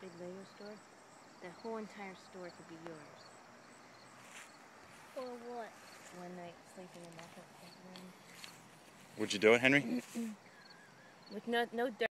big Lego store, the whole entire store could be yours. For what? One night sleeping in my room Would you do it, Henry? with no no dirt.